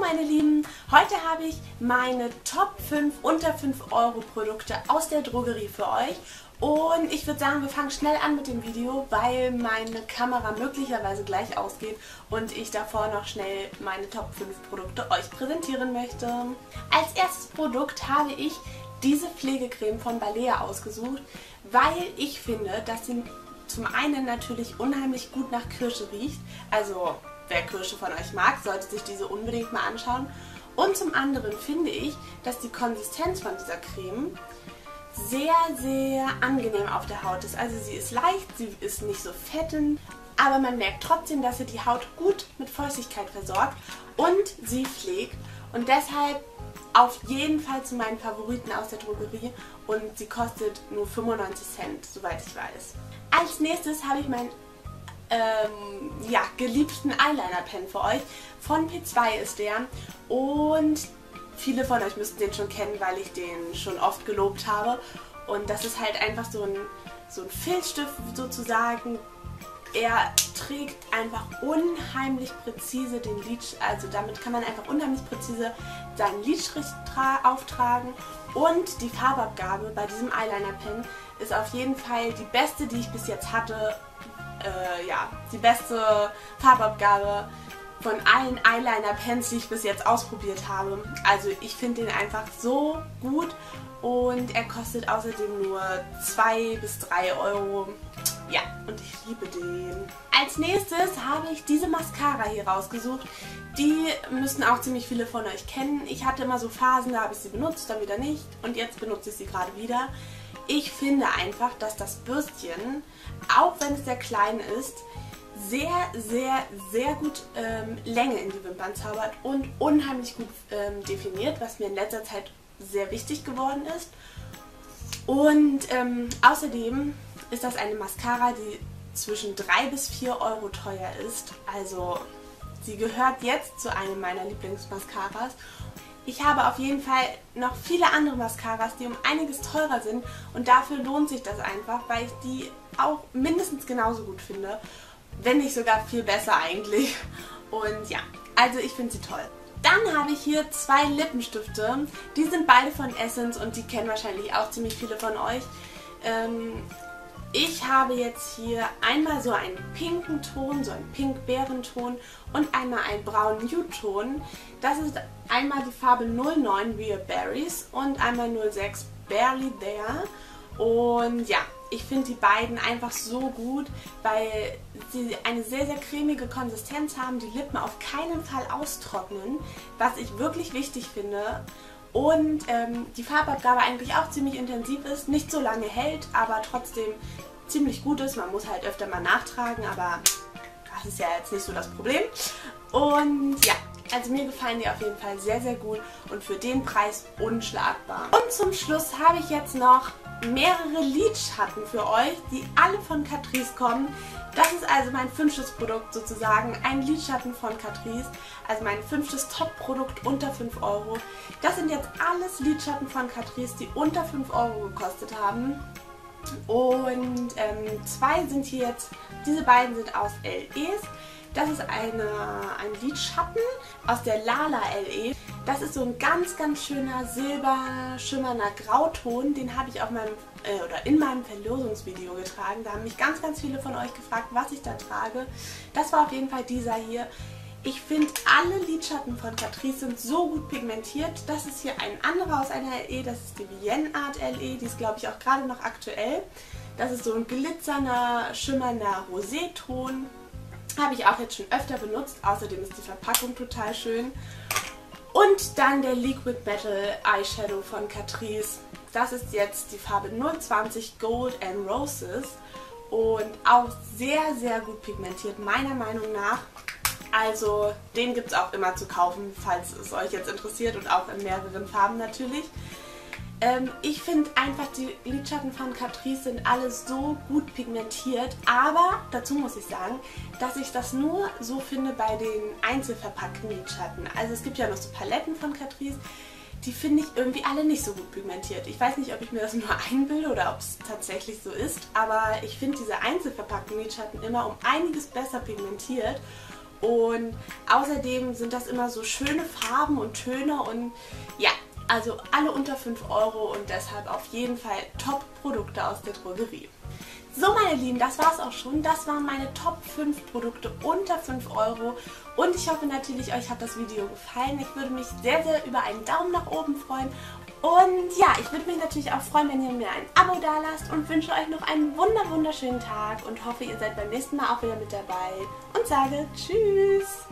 Meine Lieben, heute habe ich meine Top 5 unter 5 Euro Produkte aus der Drogerie für euch. Und ich würde sagen, wir fangen schnell an mit dem Video, weil meine Kamera möglicherweise gleich ausgeht und ich davor noch schnell meine Top 5 Produkte euch präsentieren möchte. Als erstes Produkt habe ich diese Pflegecreme von Balea ausgesucht, weil ich finde, dass sie zum einen natürlich unheimlich gut nach Kirsche riecht, also wer Kirsche von euch mag, sollte sich diese unbedingt mal anschauen. Und zum anderen finde ich, dass die Konsistenz von dieser Creme sehr, sehr angenehm auf der Haut ist. Also sie ist leicht, sie ist nicht so fettend, aber man merkt trotzdem, dass sie die Haut gut mit Feuchtigkeit versorgt und sie pflegt. Und deshalb auf jeden Fall zu meinen Favoriten aus der Drogerie und sie kostet nur 95 Cent, soweit ich weiß. Als nächstes habe ich meinen ähm, ja, geliebten Eyeliner-Pen für euch. Von P2 ist der und viele von euch müssten den schon kennen, weil ich den schon oft gelobt habe. Und das ist halt einfach so ein, so ein Filzstift sozusagen. Er trägt einfach unheimlich präzise den Lidstrich, also damit kann man einfach unheimlich präzise seinen Lidstrich auftragen. Und die Farbabgabe bei diesem Eyeliner-Pen ist auf jeden Fall die beste, die ich bis jetzt hatte. Äh, ja, die beste Farbabgabe von allen Eyeliner-Pens, die ich bis jetzt ausprobiert habe. Also ich finde den einfach so gut und er kostet außerdem nur 2 bis 3 Euro. Ja, und ich liebe den. Als nächstes habe ich diese Mascara hier rausgesucht. Die müssten auch ziemlich viele von euch kennen. Ich hatte immer so Phasen, da habe ich sie benutzt, dann wieder nicht. Und jetzt benutze ich sie gerade wieder. Ich finde einfach, dass das Bürstchen, auch wenn es sehr klein ist, sehr, sehr, sehr gut ähm, Länge in die Wimpern zaubert und unheimlich gut ähm, definiert, was mir in letzter Zeit sehr wichtig geworden ist. Und ähm, außerdem ist das eine Mascara, die zwischen 3 bis 4 Euro teuer ist. Also sie gehört jetzt zu einem meiner Lieblingsmascaras. Ich habe auf jeden Fall noch viele andere Mascaras, die um einiges teurer sind und dafür lohnt sich das einfach, weil ich die auch mindestens genauso gut finde wenn nicht sogar viel besser eigentlich. Und ja, also ich finde sie toll. Dann habe ich hier zwei Lippenstifte. Die sind beide von Essence und die kennen wahrscheinlich auch ziemlich viele von euch. Ähm, ich habe jetzt hier einmal so einen pinken Ton, so einen pink-Bärenton und einmal einen braunen Nude-Ton. Das ist einmal die Farbe 09 Real Berries und einmal 06 Barely There. Und ja, ich finde die beiden einfach so gut, weil sie eine sehr, sehr cremige Konsistenz haben, die Lippen auf keinen Fall austrocknen, was ich wirklich wichtig finde. Und ähm, die Farbabgabe eigentlich auch ziemlich intensiv ist, nicht so lange hält, aber trotzdem ziemlich gut ist. Man muss halt öfter mal nachtragen, aber das ist ja jetzt nicht so das Problem. Und ja, also mir gefallen die auf jeden Fall sehr, sehr gut und für den Preis unschlagbar. Und zum Schluss habe ich jetzt noch mehrere Lidschatten für euch, die alle von Catrice kommen. Das ist also mein fünftes Produkt sozusagen, ein Lidschatten von Catrice, also mein fünftes Top-Produkt unter 5 Euro. Das sind jetzt alles Lidschatten von Catrice, die unter 5 Euro gekostet haben. Und ähm, zwei sind hier jetzt, diese beiden sind aus LEs. Das ist eine, ein Lidschatten aus der Lala LE. Das ist so ein ganz, ganz schöner silberschimmernder Grauton. Den habe ich auf meinem, äh, oder in meinem Verlosungsvideo getragen. Da haben mich ganz, ganz viele von euch gefragt, was ich da trage. Das war auf jeden Fall dieser hier. Ich finde, alle Lidschatten von Catrice sind so gut pigmentiert. Das ist hier ein anderer aus einer LE, das ist die Vienne Art LE. Die ist, glaube ich, auch gerade noch aktuell. Das ist so ein glitzernder, schimmernder Roséton. Habe ich auch jetzt schon öfter benutzt. Außerdem ist die Verpackung total schön. Und dann der Liquid Metal Eyeshadow von Catrice. Das ist jetzt die Farbe 020 Gold and Roses. Und auch sehr, sehr gut pigmentiert, meiner Meinung nach. Also den gibt es auch immer zu kaufen, falls es euch jetzt interessiert und auch in mehreren Farben natürlich. Ähm, ich finde einfach, die Lidschatten von Catrice sind alle so gut pigmentiert, aber dazu muss ich sagen, dass ich das nur so finde bei den einzelverpackten Lidschatten. Also es gibt ja noch so Paletten von Catrice, die finde ich irgendwie alle nicht so gut pigmentiert. Ich weiß nicht, ob ich mir das nur einbilde oder ob es tatsächlich so ist, aber ich finde diese einzelverpackten Lidschatten immer um einiges besser pigmentiert Und außerdem sind das immer so schöne Farben und Töne und ja, also alle unter 5 Euro und deshalb auf jeden Fall Top-Produkte aus der Drogerie. So meine Lieben, das war es auch schon. Das waren meine Top 5 Produkte unter 5 Euro. Und ich hoffe natürlich, euch hat das Video gefallen. Ich würde mich sehr, sehr über einen Daumen nach oben freuen. Und ja, ich würde mich natürlich auch freuen, wenn ihr mir ein Abo da lasst und wünsche euch noch einen wunder wunderschönen Tag und hoffe, ihr seid beim nächsten Mal auch wieder mit dabei und sage Tschüss!